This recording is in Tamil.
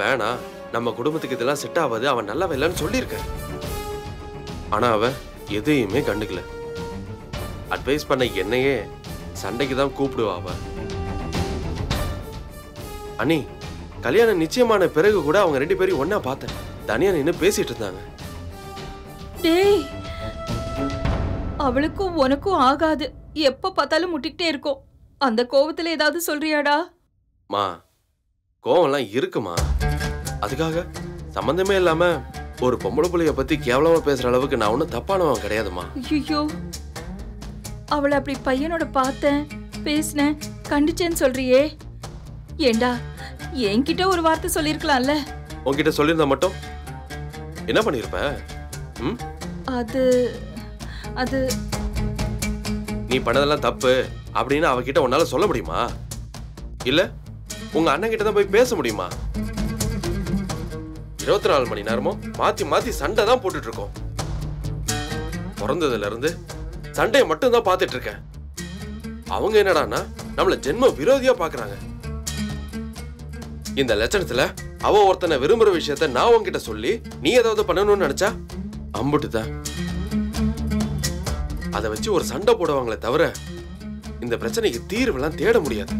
வேணாம் நம்ம குடும்பத்துக்கு இதெல்லாம் செட் ஆகாது. அவன் நல்லவன் இல்லைன்னு சொல்லியிருக்கேன் ஆனா அவன் எதையுமே கண்டுக்கல. அட்வைஸ் பண்ண என்னையே சண்டைக்கு தான் கூப்பிடுவா அவ அண்ணி கல்யாணம் நிச்சயமான பிறகு கூட அவங்க ரெண்டு பேரையும் ஒண்ணா பார்த்தேன். தனியா நின்னு பேசிட்டு இருந்தாங்க. டேய் அவளுக்கும் உனக்கும் ஆகாது. எப்ப பார்த்தாலும் முட்டிக்கிட்டே இருக்கும். அந்த கோவத்துல ஏதாவது சொல்றியாடா? மா கோவம்லாம் இருக்குமா? அதுக்காக சம்பந்தமே இல்லாம ஒரு பொம்பளை புள்ளைய பத்தி கேவலமா பேசுற அளவுக்கு நான் ஒன்றும் தப்பானவன் கிடையாதுமா? ஐயோ அவளை அப்படி பையனோட பார்த்தேன் பேசினேன் கண்டிச்சேன்னு சொல்றியே. ஏண்டா என்கிட்ட ஒரு வார்த்தை சொல்லிருக்கலாம்ல? உன்கிட்ட சொல்லியிருந்தா மட்டும்? என்ன பண்ணிருப்ப? ம்? அது அது நீ பண்ணதெல்லாம் தப்பு அப்படின்னு அவகிட்ட உன்னால சொல்ல முடியுமா? இல்ல உங்க அண்ணன் கிட்ட தான் போய் பேச முடியுமா? இருபத்தி நாலு மணி நேரமும் மாத்தி மாத்தி சண்டை தான் போட்டுட்டு இருக்கோம் பிறந்ததுல இருந்து சண்டையை மட்டும் தான் பார்த்துட்டு இருக்கேன் அவங்க என்னடான்னா நம்மள ஜென்ம விரோதியா பாக்குறாங்க இந்த லட்சணத்துல அவ ஒருத்தனை விரும்புற விஷயத்த நான் உன்கிட்ட சொல்லி நீ ஏதாவது பண்ணணும்னு நினைச்சா? அம்புட்டுதான் அதை வச்சு ஒரு சண்டை போடுவாங்களே தவிர இந்த பிரச்சனைக்கு தீர்வெல்லாம் தேட முடியாது.